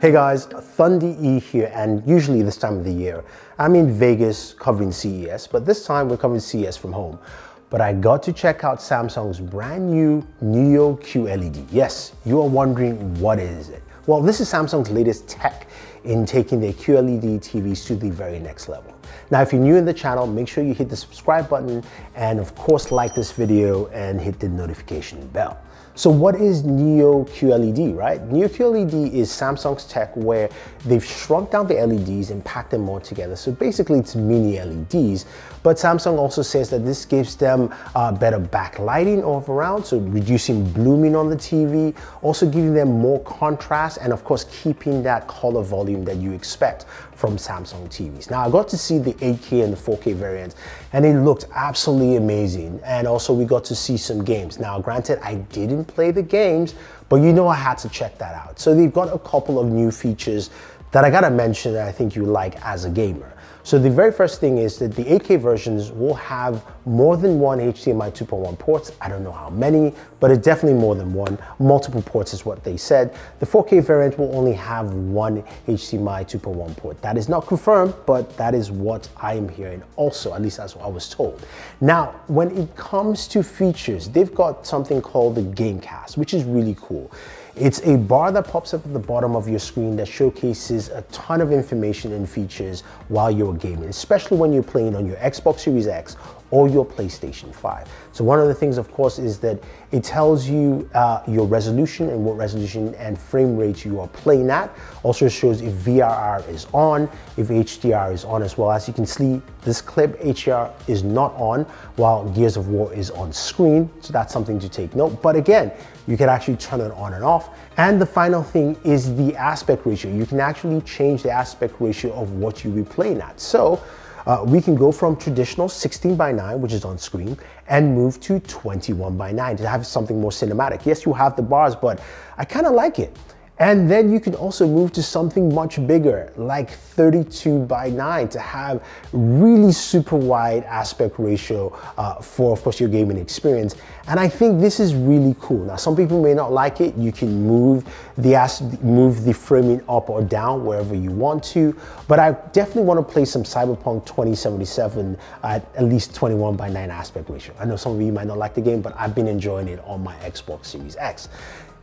Hey guys, Thunder E here, and usually this time of the year, I'm in Vegas covering CES, but this time we're covering CES from home. But I got to check out Samsung's brand new Neo QLED. Yes, you are wondering what is it? Well, this is Samsung's latest tech in taking their QLED TVs to the very next level. Now, if you're new in the channel, make sure you hit the subscribe button and of course like this video and hit the notification bell. So what is Neo QLED, right? Neo QLED is Samsung's tech where they've shrunk down the LEDs and packed them more together. So basically it's mini LEDs, but Samsung also says that this gives them uh, better backlighting all around, so reducing blooming on the TV, also giving them more contrast, and of course keeping that color volume that you expect from Samsung TVs. Now I got to see the 8K and the 4K variants, and it looked absolutely amazing. And also we got to see some games. Now granted, I didn't play the games, but you know I had to check that out. So they've got a couple of new features that I gotta mention that I think you like as a gamer. So the very first thing is that the 8K versions will have more than one HDMI 2.1 ports. I don't know how many, but it's definitely more than one. Multiple ports is what they said. The 4K variant will only have one HDMI 2.1 port. That is not confirmed, but that is what I am hearing also, at least that's what I was told. Now, when it comes to features, they've got something called the Gamecast, which is really cool. It's a bar that pops up at the bottom of your screen that showcases a ton of information and features while you're gaming, especially when you're playing on your Xbox Series X or your PlayStation 5. So one of the things, of course, is that it tells you uh, your resolution and what resolution and frame rate you are playing at. Also shows if VRR is on, if HDR is on as well. As you can see, this clip HDR is not on while Gears of War is on screen. So that's something to take note. But again, you can actually turn it on and off. And the final thing is the aspect ratio. You can actually change the aspect ratio of what you be playing at. So uh, we can go from traditional 16 by 9, which is on screen, and move to 21 by 9 to have something more cinematic. Yes, you have the bars, but I kind of like it. And then you can also move to something much bigger, like 32 by 9 to have really super wide aspect ratio uh, for, of course, your gaming experience. And I think this is really cool. Now, some people may not like it. You can move the, move the framing up or down wherever you want to, but I definitely want to play some Cyberpunk 2077 at at least 21 by 9 aspect ratio. I know some of you might not like the game, but I've been enjoying it on my Xbox Series X.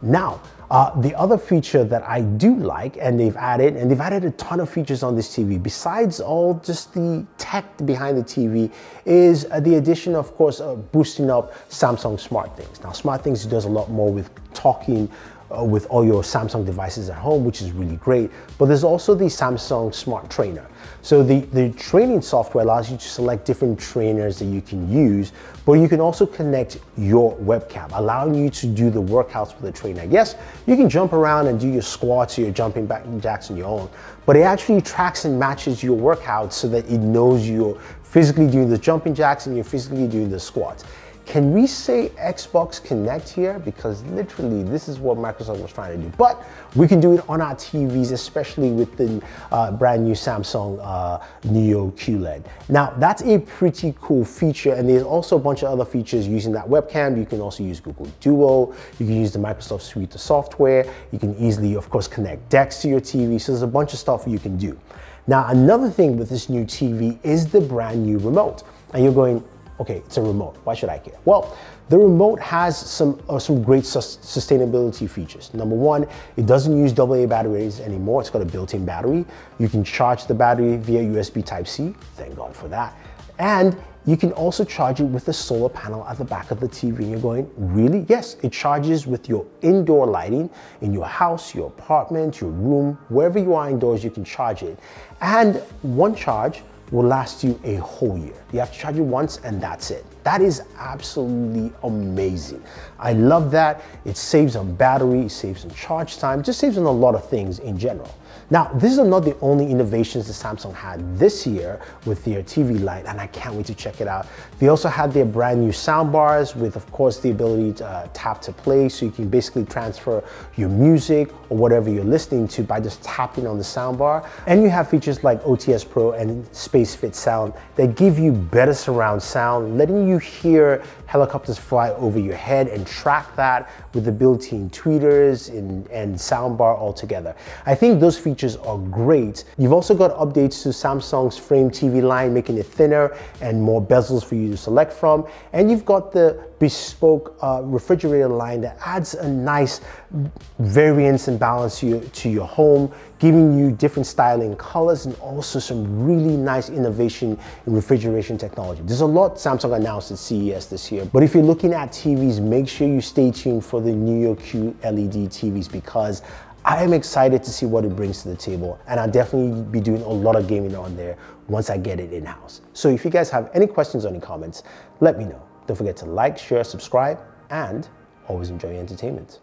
Now, uh, the other feature that I do like, and they've added, and they've added a ton of features on this TV, besides all just the tech behind the TV, is uh, the addition, of course, of boosting up Samsung SmartThings. Now, SmartThings does a lot more with talking uh, with all your Samsung devices at home, which is really great. But there's also the Samsung Smart Trainer. So the, the training software allows you to select different trainers that you can use, but you can also connect your webcam, allowing you to do the workouts with the trainer. Yes, you can jump around and do your squats or your jumping back jacks on your own, but it actually tracks and matches your workouts so that it knows you're physically doing the jumping jacks and you're physically doing the squats. Can we say Xbox Kinect here? Because literally this is what Microsoft was trying to do. But we can do it on our TVs, especially with the uh, brand new Samsung uh, Neo QLED. Now that's a pretty cool feature and there's also a bunch of other features using that webcam. You can also use Google Duo, you can use the Microsoft Suite of software, you can easily of course connect DeX to your TV, so there's a bunch of stuff you can do. Now another thing with this new TV is the brand new remote. And you're going, okay, it's a remote. Why should I care? Well, the remote has some, uh, some great sus sustainability features. Number one, it doesn't use AA batteries anymore. It's got a built-in battery. You can charge the battery via USB Type-C. Thank God for that. And you can also charge it with a solar panel at the back of the TV. And you're going, really? Yes, it charges with your indoor lighting in your house, your apartment, your room, wherever you are indoors, you can charge it. And one charge will last you a whole year. You have to charge it once and that's it. That is absolutely amazing. I love that. It saves on battery, it saves on charge time, just saves on a lot of things in general. Now, this is not the only innovations that Samsung had this year with their TV light, and I can't wait to check it out. They also had their brand new sound bars with, of course, the ability to uh, tap to play, so you can basically transfer your music or whatever you're listening to by just tapping on the sound bar. And you have features like OTS Pro and Space Fit Sound that give you better surround sound, letting you hear helicopters fly over your head and track that with the built-in tweeters and, and soundbar altogether. I think those features are great. You've also got updates to Samsung's Frame TV line, making it thinner and more bezels for you to select from. And you've got the bespoke uh, refrigerator line that adds a nice variance and balance to your, to your home, giving you different styling colors and also some really nice innovation in refrigeration technology. There's a lot Samsung announced at CES this year, but if you're looking at TVs, make sure you stay tuned for the Neo QLED TVs because I am excited to see what it brings to the table and I'll definitely be doing a lot of gaming on there once I get it in-house. So if you guys have any questions or any comments, let me know. Don't forget to like, share, subscribe, and always enjoy your entertainment.